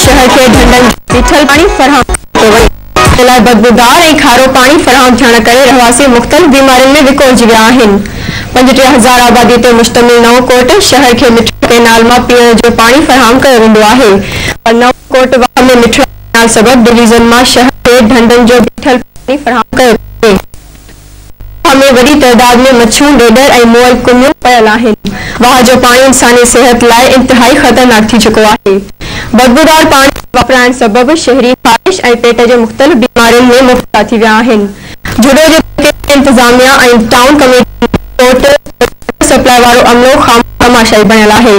शहर खे ढंढनि बीठल पाणी फराहम कयो वई बदबूदार खारो पाणी फराहम थियण रहवासी मुख़्तलिफ़ बीमारियुनि में विकोड़जी विया हज़ार आबादी ते मुश्तमिल नओं कोट शहर खे मिठो केनाल माँ पीअण जो पाणी फराहम कयो वेंदो आहे। पर कोट में मिठो केनाल सबबि डिवीज़न माँ शहर खे ढंढनि जो बीठल पाणी फराहम कयो में वॾी तइदाद में मच्छियूं ॾेॾर ऐं मुअल कुमियूं पयल आहिनि वाह जो पाणी इंसानी सिहत लाइ इंतिहाई ख़तरनाक थी चुको आहे बदबूदार पाणी वापराइण सबबि शहरी ख़ारिश ऐं पेट जे मुख़्तलिफ़ बीमारियुनि में मुब्तला थी विया आहिनि जुडो जे टाउन कमेटी सप्लाई वारो अमलो खामोशाई बणियल आहे